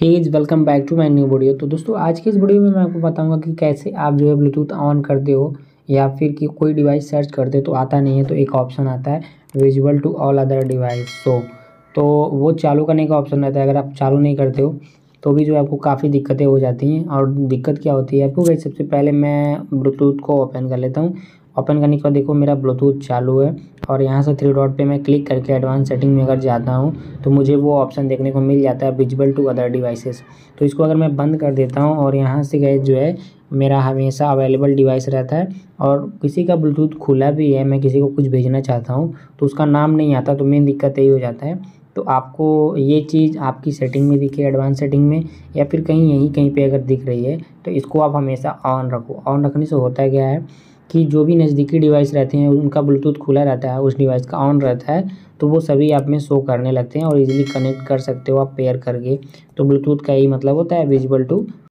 Hey is welcome back to my new video तो दोस्तों, आज की इस वीडियो में मैं आपको बताऊँगा कि कैसे आप जो है ब्लूटूथ ऑन करते हो या फिर कि कोई डिवाइस सर्च करते तो आता नहीं है तो एक ऑप्शन आता है visual to all other device so तो वो चालू करने का ऑप्शन रहता है, अगर आप चालू नहीं करते हो तो भी जो आपको काफ़ी दिक्कतें हो जाती हैं। और दिक्कत क्या होती है आपको? सबसे पहले मैं ब्लूटूथ को ओपन कर लेता हूँ। ओपन करने के बाद देखो मेरा ब्लूटूथ चालू है और यहाँ से थ्री डॉट पे मैं क्लिक करके एडवांस सेटिंग में अगर जाता हूँ तो मुझे वो ऑप्शन देखने को मिल जाता है विजिबल टू अदर डिवाइसेस तो इसको अगर मैं बंद कर देता हूँ और यहाँ से गए जो है, मेरा हमेशा अवेलेबल डिवाइस रहता है और किसी का ब्लूटूथ खुला भी है, मैं किसी को कुछ भेजना चाहता हूँ तो उसका नाम नहीं आता तो मेन दिक्कत यही हो जाता है। तो आपको ये चीज़ आपकी सेटिंग में दिखे एडवांस सेटिंग में, या फिर कहीं यहीं, कहीं पे अगर दिख रही है तो इसको आप हमेशा ऑन रखो। ऑन रखने से होता क्या है कि जो भी नज़दीकी डिवाइस रहते हैं, उनका ब्लूटूथ खुला रहता है, उस डिवाइस का ऑन रहता है तो वो सभी आप में शो करने लगते हैं और इजीली कनेक्ट कर सकते हो आप पेयर करके। तो ब्लूटूथ का यही मतलब होता है, विजिबल टू